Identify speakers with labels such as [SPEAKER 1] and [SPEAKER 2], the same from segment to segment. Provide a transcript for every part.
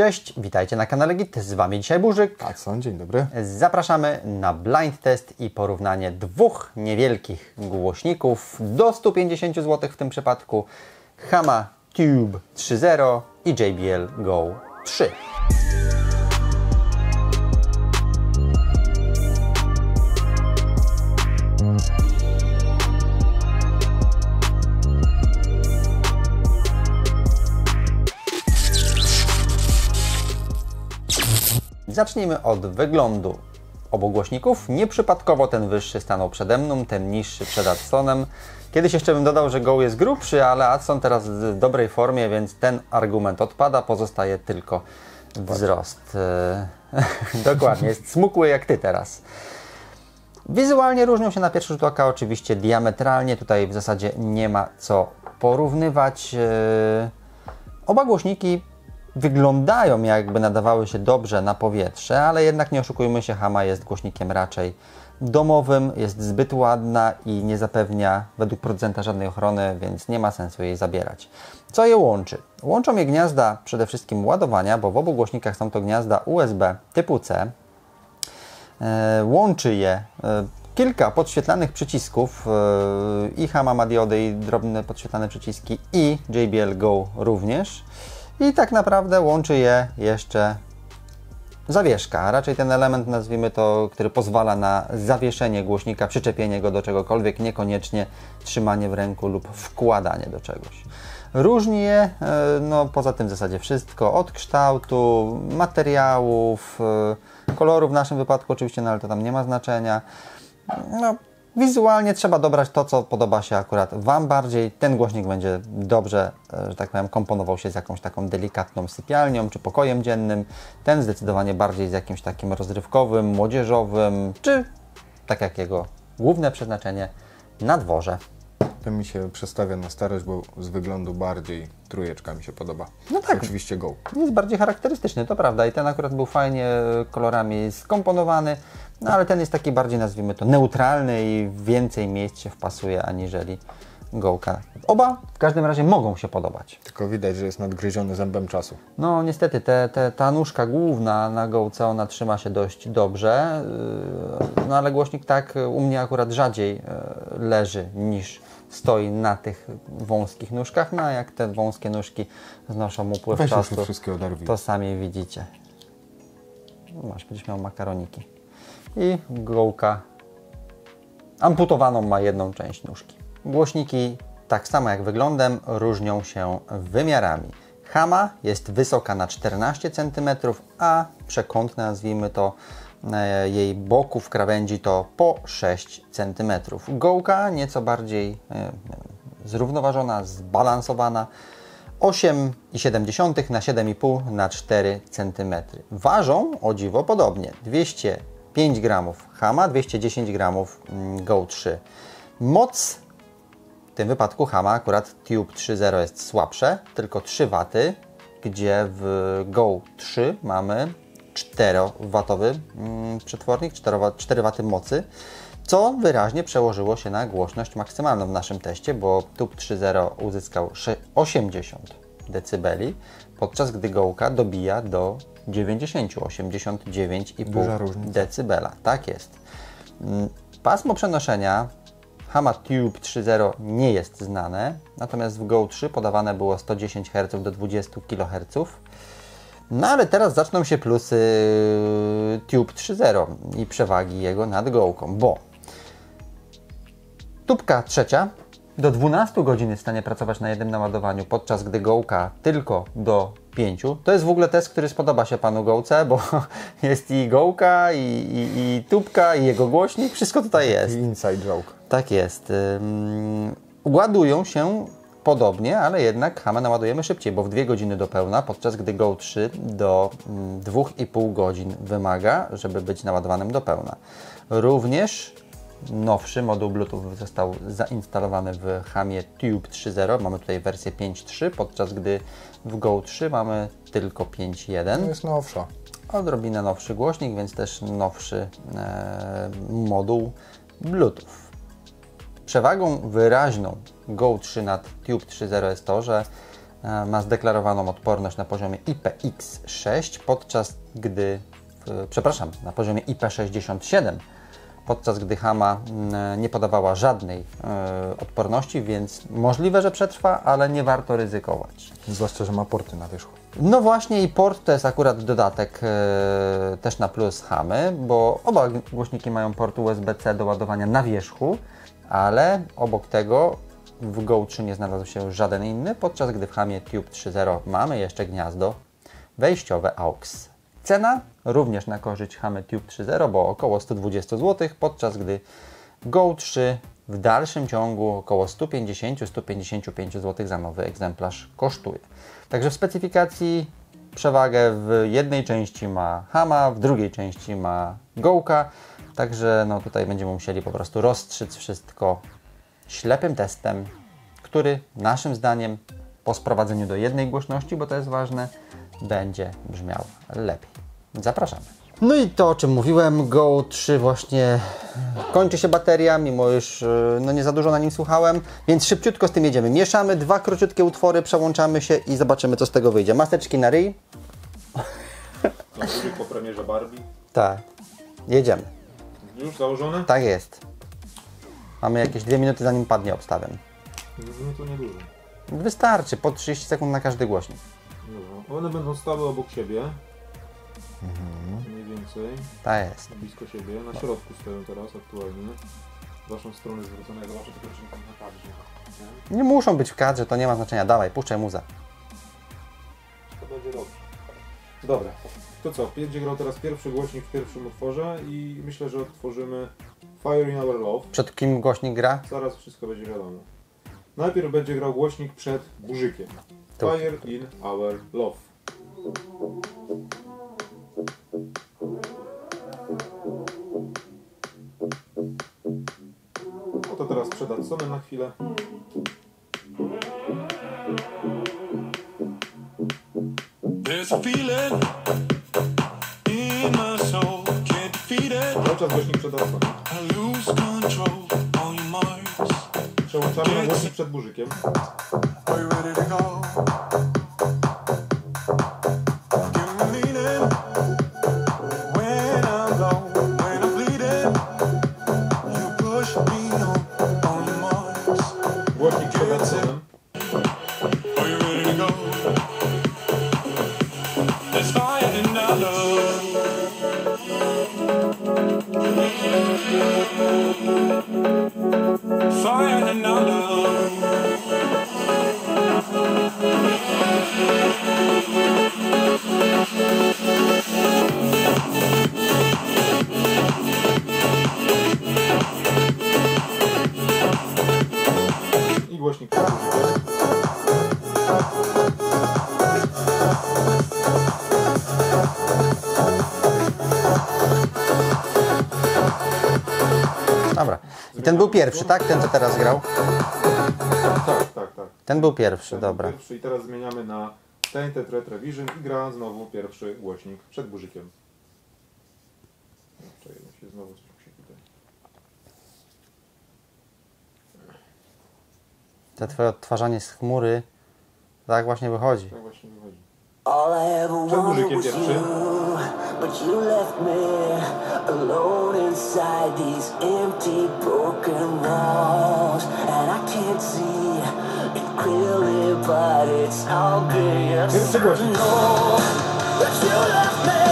[SPEAKER 1] Cześć, witajcie na kanale Git, z Wami dzisiaj Burzyk.
[SPEAKER 2] Tak, są, dzień dobry.
[SPEAKER 1] Zapraszamy na blind test i porównanie dwóch niewielkich głośników do 150 zł w tym przypadku Hama Tube 3.0 i JBL Go 3. Zacznijmy od wyglądu obu głośników. Nieprzypadkowo ten wyższy stanął przede mną, ten niższy przed Adsonem. Kiedyś jeszcze bym dodał, że Go jest grubszy, ale Adson teraz w dobrej formie, więc ten argument odpada, pozostaje tylko wzrost. E, dokładnie, jest smukły jak Ty teraz. Wizualnie różnią się na pierwszy rzut oka oczywiście diametralnie, tutaj w zasadzie nie ma co porównywać. E, oba głośniki wyglądają jakby nadawały się dobrze na powietrze, ale jednak nie oszukujmy się, Hama jest głośnikiem raczej domowym, jest zbyt ładna i nie zapewnia według producenta żadnej ochrony, więc nie ma sensu jej zabierać. Co je łączy? Łączą je gniazda przede wszystkim ładowania, bo w obu głośnikach są to gniazda USB typu C. E, łączy je e, kilka podświetlanych przycisków e, i Hama ma diody i drobne podświetlane przyciski i JBL Go również i tak naprawdę łączy je jeszcze zawieszka, raczej ten element, nazwijmy to, który pozwala na zawieszenie głośnika, przyczepienie go do czegokolwiek, niekoniecznie trzymanie w ręku lub wkładanie do czegoś. Różni je, e, no poza tym w zasadzie wszystko, od kształtu, materiałów, e, koloru w naszym wypadku oczywiście, no ale to tam nie ma znaczenia. No, Wizualnie trzeba dobrać to, co podoba się akurat Wam bardziej. Ten głośnik będzie dobrze, e, że tak powiem, komponował się z jakąś taką delikatną sypialnią czy pokojem dziennym. Ten zdecydowanie bardziej z jakimś takim rozrywkowym, młodzieżowym, czy tak jak jego główne przeznaczenie na dworze.
[SPEAKER 2] To mi się przestawia na starość, bo z wyglądu bardziej trójeczka mi się podoba.
[SPEAKER 1] No tak.
[SPEAKER 2] Oczywiście Go.
[SPEAKER 1] Jest bardziej charakterystyczny, to prawda. I ten akurat był fajnie kolorami skomponowany. No ale ten jest taki bardziej, nazwijmy to, neutralny i więcej miejsc się wpasuje aniżeli Gołka. Oba w każdym razie mogą się podobać.
[SPEAKER 2] Tylko widać, że jest nadgryziony zębem czasu.
[SPEAKER 1] No niestety, te, te, ta nóżka główna na Gołce, ona trzyma się dość dobrze, yy, no ale głośnik tak u mnie akurat rzadziej yy, leży niż stoi na tych wąskich nóżkach, no a jak te wąskie nóżki znoszą upływ
[SPEAKER 2] Weź
[SPEAKER 1] czasu, to sami widzicie. Masz, będziesz miał makaroniki. I gołka amputowaną ma jedną część nóżki. Głośniki, tak samo jak wyglądem, różnią się wymiarami. Hama jest wysoka na 14 cm, a przekątne, nazwijmy to, e, jej boków krawędzi to po 6 cm. Gołka nieco bardziej e, zrównoważona, zbalansowana. 8,7 na 7,5 na 4 cm. Ważą o dziwo podobnie 205 gramów Hama, 210 gramów mm, Go 3. Moc tym wypadku Hama akurat Tube 3.0 jest słabsze, tylko 3 W, gdzie w Go 3 mamy 4W mm, przetwornik, 4 W, 4 W mocy, co wyraźnie przełożyło się na głośność maksymalną w naszym teście, bo Tube 3.0 uzyskał 80 dB, podczas gdy Gołka dobija do 90, 89,5 dB. Tak jest. Mm, pasmo przenoszenia Hama Tube 3.0 nie jest znane, natomiast w Go 3 podawane było 110 Hz do 20 kHz. No ale teraz zaczną się plusy Tube 3.0 i przewagi jego nad Gołką, bo tubka trzecia do 12 godzin jest w stanie pracować na jednym naładowaniu, podczas gdy Gołka tylko do 5. To jest w ogóle test, który spodoba się Panu Gołce, bo jest i Gołka, i, i, i tubka, i jego głośnik, wszystko tutaj jest.
[SPEAKER 2] I inside joke.
[SPEAKER 1] Tak jest. Um, ładują się podobnie, ale jednak hamę naładujemy szybciej, bo w 2 godziny do pełna, podczas gdy Go 3 do 2,5 godzin wymaga, żeby być naładowanym do pełna. Również nowszy moduł Bluetooth został zainstalowany w Hamie Tube 3.0. Mamy tutaj wersję 5.3, podczas gdy w Go 3 mamy tylko 5.1.
[SPEAKER 2] To jest nowsza.
[SPEAKER 1] Odrobinę nowszy głośnik, więc też nowszy e, moduł Bluetooth. Przewagą wyraźną Go 3 nad Tube 3.0 jest to, że e, ma zdeklarowaną odporność na poziomie IPX6, podczas gdy, przepraszam, na poziomie IP67, podczas gdy Hama mm, nie podawała żadnej e, odporności, więc możliwe, że przetrwa, ale nie warto ryzykować.
[SPEAKER 2] Zwłaszcza, że ma porty na wierzchu.
[SPEAKER 1] No właśnie i port to jest akurat dodatek e, też na plus Hamy, bo oba głośniki mają port USB-C do ładowania na wierzchu, ale obok tego w Go 3 nie znalazł się żaden inny, podczas gdy w Hamie Tube 3.0 mamy jeszcze gniazdo wejściowe AUX. Cena również na korzyść Hamy Tube 3.0, bo około 120 zł, podczas gdy Go 3 w dalszym ciągu około 150-155 zł za nowy egzemplarz kosztuje. Także w specyfikacji przewagę w jednej części ma Hama, w drugiej części ma Gołka, także no tutaj będziemy musieli po prostu rozstrzyc wszystko ślepym testem, który naszym zdaniem po sprowadzeniu do jednej głośności, bo to jest ważne, będzie brzmiał lepiej. Zapraszamy. No i to, o czym mówiłem, Go 3 właśnie kończy się bateria, mimo już y, no, nie za dużo na nim słuchałem, więc szybciutko z tym jedziemy. Mieszamy dwa króciutkie utwory, przełączamy się i zobaczymy, co z tego wyjdzie. Maseczki na ryj?
[SPEAKER 3] Zamówił po premierze Barbie.
[SPEAKER 1] Tak. Jedziemy.
[SPEAKER 3] Już założone?
[SPEAKER 1] Tak jest. Mamy jakieś dwie minuty, zanim padnie obstawem.
[SPEAKER 3] No to niedużo.
[SPEAKER 1] Wystarczy, po 30 sekund na każdy głośnik.
[SPEAKER 3] Dobra. One będą stały obok siebie. Mniej więcej.
[SPEAKER 1] Tak jest.
[SPEAKER 3] Blisko siebie. Na środku stoją teraz aktualnie. W waszą stronę zwrócone. Zobaczę tylko, czy na kadrze. Nie?
[SPEAKER 1] Nie muszą być w kadrze, to nie ma znaczenia. Dawaj, puszczaj muza.
[SPEAKER 3] To będzie dobrze. Dobra. To co? Będzie grał teraz pierwszy głośnik w pierwszym utworze i myślę, że odtworzymy Fire in Our Love.
[SPEAKER 1] Przed kim głośnik gra?
[SPEAKER 3] Zaraz wszystko będzie wiadomo. Najpierw będzie grał głośnik przed burzykiem.
[SPEAKER 1] Tu.
[SPEAKER 3] Fire in Our Love. Oto teraz przed Adsonem na chwilę.
[SPEAKER 4] There's a feeling in my soul, can't defeat it.
[SPEAKER 3] Cały czas głośnik przed Adsonem.
[SPEAKER 4] I lose control.
[SPEAKER 3] Przełączamy na głośnik przed burzykiem.
[SPEAKER 4] Are you ready to go?
[SPEAKER 3] I
[SPEAKER 1] ten był pierwszy, tak? Ten, co teraz grał?
[SPEAKER 3] Tak, tak, tak.
[SPEAKER 1] Ten był pierwszy,
[SPEAKER 3] Ten
[SPEAKER 1] dobra.
[SPEAKER 3] Pierwszy i teraz zmieniamy na Tainted Retrovision i gra znowu pierwszy głośnik przed burzykiem. Czekaj, się znowu coś musi tutaj.
[SPEAKER 1] Te twoje odtwarzanie z chmury tak właśnie wychodzi.
[SPEAKER 3] Tak właśnie wychodzi.
[SPEAKER 5] All I ever
[SPEAKER 3] Przed burzykiem pierwszy.
[SPEAKER 5] you, but you left me alone inside these empty, but it's all good.
[SPEAKER 3] Pierwszy głośnik.
[SPEAKER 5] But you left me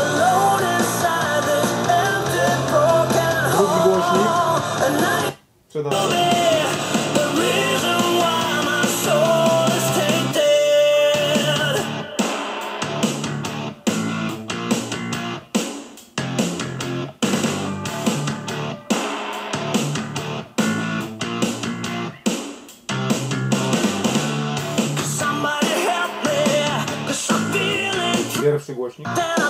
[SPEAKER 5] alone inside this empty, broken
[SPEAKER 3] Drugi głośnik
[SPEAKER 5] and I
[SPEAKER 3] przed Adsonem.
[SPEAKER 5] the feeling
[SPEAKER 3] Pierwszy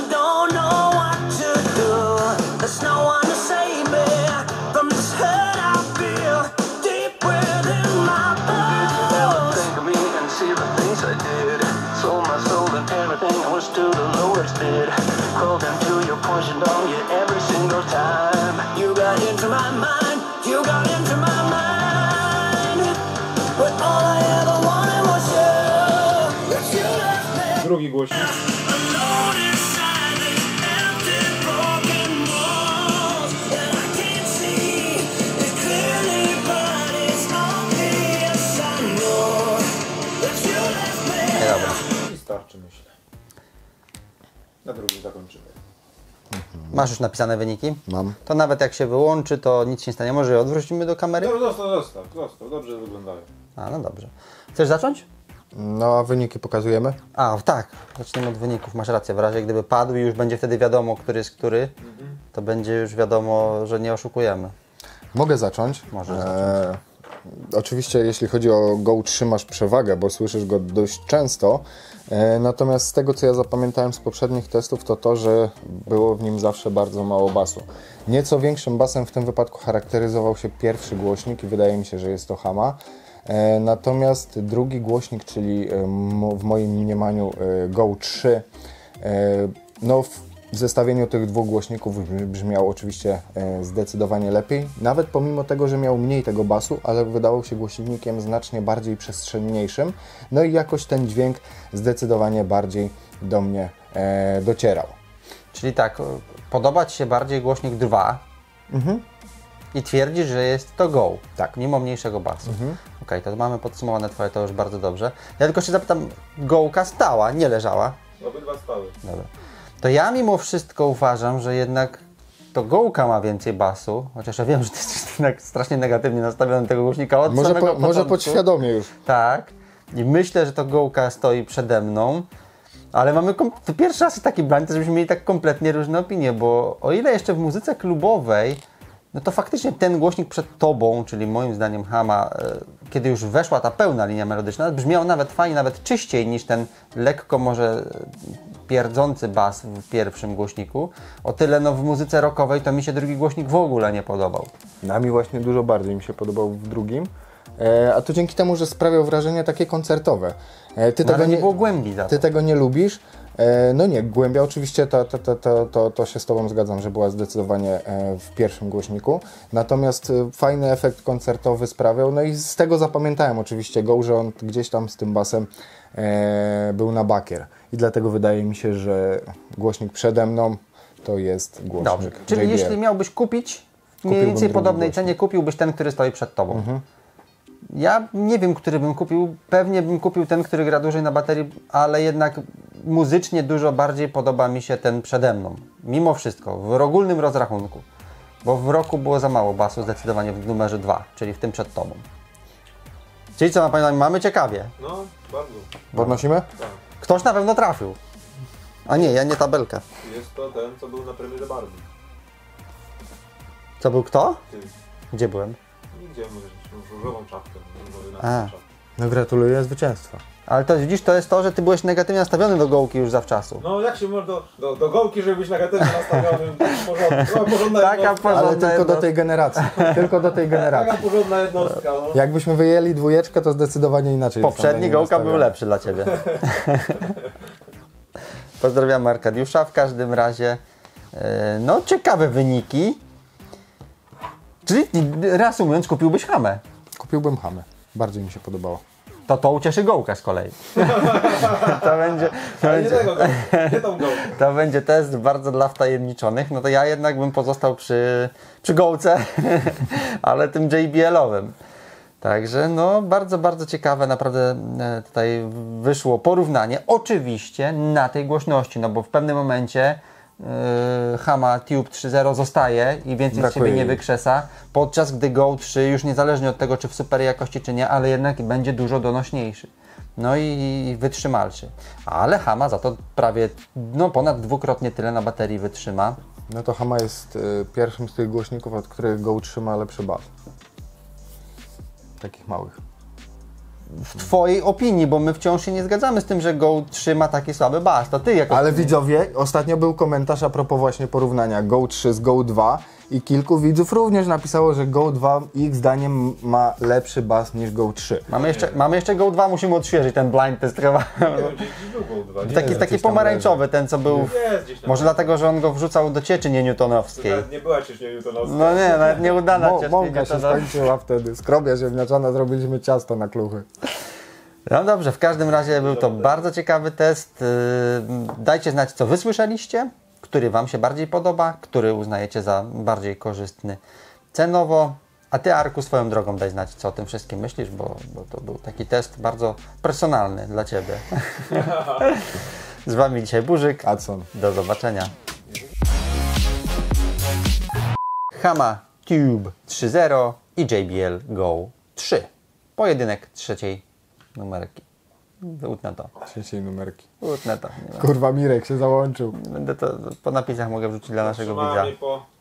[SPEAKER 1] Masz już napisane wyniki?
[SPEAKER 2] Mam.
[SPEAKER 1] To nawet jak się wyłączy, to nic się nie stanie. Może je odwrócimy do kamery?
[SPEAKER 3] No, zostaw, zostaw, zostaw. Dobrze wyglądają.
[SPEAKER 1] A, no dobrze. Chcesz zacząć?
[SPEAKER 2] No a wyniki pokazujemy?
[SPEAKER 1] A, tak. Zaczniemy od wyników. Masz rację. W razie gdyby padł i już będzie wtedy wiadomo, który jest który, to będzie już wiadomo, że nie oszukujemy.
[SPEAKER 2] Mogę zacząć.
[SPEAKER 1] Możesz
[SPEAKER 2] E, oczywiście jeśli chodzi o Go 3 masz przewagę, bo słyszysz go dość często. E, natomiast z tego co ja zapamiętałem z poprzednich testów to to, że było w nim zawsze bardzo mało basu. Nieco większym basem w tym wypadku charakteryzował się pierwszy głośnik i wydaje mi się, że jest to Hama. E, natomiast drugi głośnik, czyli e, w moim mniemaniu Go 3, e, no w zestawieniu tych dwóch głośników brzmi- brzmiał oczywiście e, zdecydowanie lepiej, nawet pomimo tego, że miał mniej tego basu, ale wydawał się głośnikiem znacznie bardziej przestrzenniejszym, no i jakoś ten dźwięk zdecydowanie bardziej do mnie e, docierał.
[SPEAKER 1] Czyli tak, podoba Ci się bardziej głośnik 2 i twierdzisz, że jest to Go.
[SPEAKER 2] Tak.
[SPEAKER 1] Mimo mniejszego basu. Okej, to mamy podsumowane Twoje to już bardzo dobrze. Ja tylko się zapytam, Gołka stała, nie leżała.
[SPEAKER 3] Obydwa stały.
[SPEAKER 1] Dobra. To ja mimo wszystko uważam, że jednak to Gołka ma więcej basu, chociaż ja wiem, że ty jesteś jednak strasznie negatywnie nastawiony do tego głośnika od
[SPEAKER 2] Może,
[SPEAKER 1] samego
[SPEAKER 2] po, może podświadomie już.
[SPEAKER 1] Tak. I myślę, że to Gołka stoi przede mną. Ale mamy to pierwszy raz jest taki blind, żebyśmy mieli tak kompletnie różne opinie, bo o ile jeszcze w muzyce klubowej, no to faktycznie ten głośnik przed tobą, czyli moim zdaniem Hama, e, kiedy już weszła ta pełna linia melodyczna, brzmiał nawet fajnie, nawet czyściej niż ten lekko może pierdzący bas w pierwszym głośniku. O tyle no w muzyce rockowej to mi się drugi głośnik w ogóle nie podobał.
[SPEAKER 2] Nami właśnie dużo bardziej mi się podobał w drugim. E, a to dzięki temu, że sprawiał wrażenie takie koncertowe. E, ty
[SPEAKER 1] No, ale nie było głębi za to.
[SPEAKER 2] Ty tego nie lubisz. E, no nie, głębia oczywiście to, to, to, to, to, to się z Tobą zgadzam, że była zdecydowanie e, w pierwszym głośniku. Natomiast e, fajny efekt koncertowy sprawiał. No i z tego zapamiętałem oczywiście go, że on gdzieś tam z tym basem e, był na bakier. I dlatego wydaje mi się, że głośnik przede mną to jest głośnik
[SPEAKER 1] Dobrze. Czyli
[SPEAKER 2] JBL.
[SPEAKER 1] jeśli miałbyś kupić w mniej więcej podobnej
[SPEAKER 2] głośnik.
[SPEAKER 1] cenie, kupiłbyś ten, który stoi przed tobą. Ja nie wiem, który bym kupił. Pewnie bym kupił ten, który gra dłużej na baterii, ale jednak muzycznie dużo bardziej podoba mi się ten przede mną. Mimo wszystko, w ogólnym rozrachunku. Bo w roku było za mało basu zdecydowanie w numerze 2, czyli w tym przed tobą. Czyli co, pamiętam, mamy ciekawie.
[SPEAKER 3] No, bardzo.
[SPEAKER 2] Podnosimy?
[SPEAKER 3] Tak.
[SPEAKER 1] Ktoś na pewno trafił. A nie, ja nie tabelka.
[SPEAKER 3] Jest to ten, co był na premierze Barbie.
[SPEAKER 1] Co był kto?
[SPEAKER 3] Ty.
[SPEAKER 1] Gdzie byłem?
[SPEAKER 3] Nigdzie mieć różową czapkę. Różowy
[SPEAKER 1] A.
[SPEAKER 3] czapkę.
[SPEAKER 2] No gratuluję zwycięstwa.
[SPEAKER 1] Ale to widzisz, to jest to, że ty byłeś negatywnie nastawiony do gołki już zawczasu.
[SPEAKER 3] No jak się może do, do, do gołki, żeby być negatywnie nastawionym, porządku. No, porządna
[SPEAKER 1] Taka
[SPEAKER 3] jednostka.
[SPEAKER 1] porządna-
[SPEAKER 2] Ale
[SPEAKER 1] Porządna
[SPEAKER 2] tylko do tej generacji. Tylko do tej generacji.
[SPEAKER 3] Taka porządna jednostka. No.
[SPEAKER 2] Jakbyśmy wyjęli dwójeczkę, to zdecydowanie inaczej.
[SPEAKER 1] Poprzedni gołka był
[SPEAKER 2] nastawiony.
[SPEAKER 1] lepszy dla ciebie. Pozdrawiam Arkadiusza w każdym razie. e, No, ciekawe wyniki. Czyli reasumując, kupiłbyś hamę.
[SPEAKER 2] Kupiłbym hamę. Bardziej mi się podobało.
[SPEAKER 1] To to ucieszy gołka z kolei. to będzie, to będzie, to będzie test bardzo dla wtajemniczonych. No to ja jednak bym pozostał przy, przy gołce, ale tym JBL-owym. Także no bardzo, bardzo ciekawe naprawdę e, tutaj wyszło porównanie. Oczywiście na tej głośności, no bo w pewnym momencie Hama Tube 3.0 zostaje i więcej z
[SPEAKER 2] Brakuje
[SPEAKER 1] siebie nie wykrzesa, podczas gdy Go 3 już niezależnie od tego, czy w super jakości, czy nie, ale jednak będzie dużo donośniejszy. No i wytrzymalszy. Ale Hama za to prawie no, ponad dwukrotnie tyle na baterii wytrzyma.
[SPEAKER 2] No to Hama jest y, pierwszym z tych głośników, od których Go trzyma lepszy bas. Takich małych.
[SPEAKER 1] W Twojej opinii, bo my wciąż się nie zgadzamy z tym, że Go 3 ma taki słaby bas. To Ty jako
[SPEAKER 2] Ale widzowie, ostatnio był komentarz a propos właśnie porównania Go 3 z Go 2 i kilku widzów również napisało, że Go 2 ich zdaniem ma lepszy bas niż Go 3.
[SPEAKER 1] Mamy jeszcze, mamy jeszcze Go 2, musimy odświeżyć ten blind test chyba.
[SPEAKER 3] Nie. Nie
[SPEAKER 1] Taki, taki pomarańczowy, ten co był. Może dlatego, że on go wrzucał do cieczy nie newtonowskiej.
[SPEAKER 3] Nawet nie była ciężko Newtonowska.
[SPEAKER 1] No nie, nawet nieudana
[SPEAKER 2] Mo,
[SPEAKER 1] ciecz
[SPEAKER 2] mąka się skończyła wtedy. Skrobia ziemniaczana, zrobiliśmy ciasto na kluchy.
[SPEAKER 1] No dobrze, w każdym razie był to bardzo ciekawy test. Yy, Dajcie znać, co wy słyszeliście, który wam się bardziej podoba, który uznajecie za bardziej korzystny cenowo. A ty, Arku, swoją drogą daj znać, co o tym wszystkim myślisz, bo, bo to był taki test bardzo personalny dla ciebie. Z wami dzisiaj Burzyk.
[SPEAKER 2] Adson.
[SPEAKER 1] Do zobaczenia. Hama Tube 3.0 i JBL Go 3. Pojedynek trzeciej numerki. Utnę to.
[SPEAKER 2] Trzeciej numerki.
[SPEAKER 1] Utnę to.
[SPEAKER 2] Kurwa, Mirek się załączył.
[SPEAKER 1] Będę to po napisach mogę wrzucić dla naszego widza.
[SPEAKER 3] po